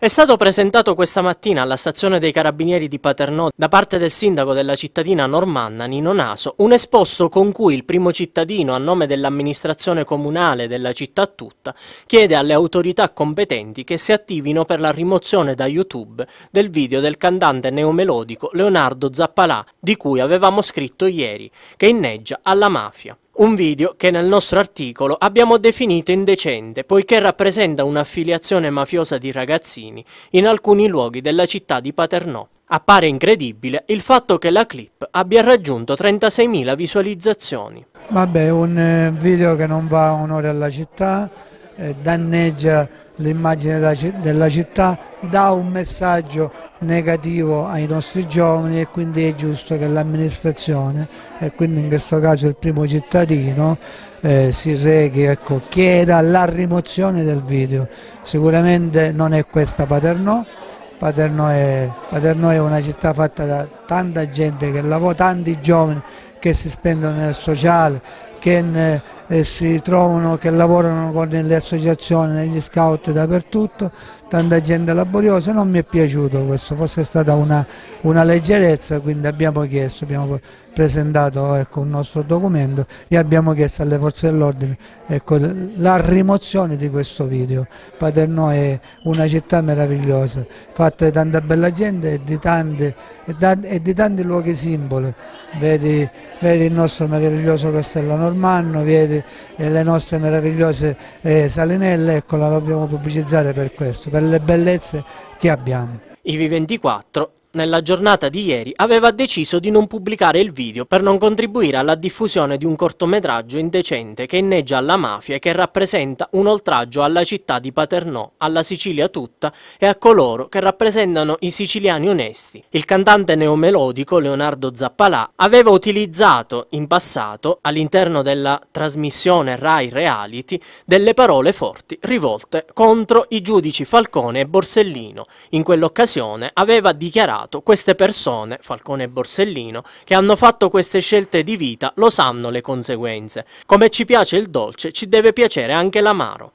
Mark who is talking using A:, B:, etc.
A: È stato presentato questa mattina alla stazione dei Carabinieri di Paternò da parte del sindaco della cittadina normanna Nino Naso un esposto con cui il primo cittadino a nome dell'amministrazione comunale della città tutta chiede alle autorità competenti che si attivino per la rimozione da YouTube del video del cantante neomelodico Leonardo Zappalà di cui avevamo scritto ieri che inneggia alla mafia. Un video che nel nostro articolo abbiamo definito indecente poiché rappresenta un'affiliazione mafiosa di ragazzini in alcuni luoghi della città di Paternò. Appare incredibile il fatto che la clip abbia raggiunto 36.000 visualizzazioni.
B: Vabbè, un eh, video che non va onore alla città, eh, danneggia l'immagine della città, dà un messaggio negativo ai nostri giovani e quindi è giusto che l'amministrazione e quindi in questo caso il primo cittadino eh, si reghi, ecco, chieda la rimozione del video. Sicuramente non è questa Paternò, Paternò è, Paternò è una città fatta da tanta gente che lavora, tanti giovani che si spendono nel sociale, che eh, si trovano, che lavorano con le associazioni, negli scout dappertutto, tanta gente laboriosa, non mi è piaciuto questo, fosse stata una, una leggerezza, quindi abbiamo chiesto, abbiamo presentato ecco, un nostro documento e abbiamo chiesto alle forze dell'ordine ecco, la rimozione di questo video. Paternò è una città meravigliosa, fatta di tanta bella gente e di, tante, e di tanti luoghi simboli, vedi, vedi il nostro meraviglioso castello normanno, vedi le nostre meravigliose eh, salinelle, ecco la dobbiamo pubblicizzare per questo, per le bellezze che abbiamo.
A: IV24 nella giornata di ieri aveva deciso di non pubblicare il video per non contribuire alla diffusione di un cortometraggio indecente che inneggia alla mafia e che rappresenta un oltraggio alla città di Paternò, alla Sicilia tutta e a coloro che rappresentano i siciliani onesti. Il cantante neomelodico Leonardo Zappalà aveva utilizzato in passato all'interno della trasmissione Rai Reality delle parole forti rivolte contro i giudici Falcone e Borsellino. In quell'occasione aveva dichiarato dichiarato queste persone, Falcone e Borsellino, che hanno fatto queste scelte di vita lo sanno le conseguenze. Come ci piace il dolce, ci deve piacere anche l'amaro.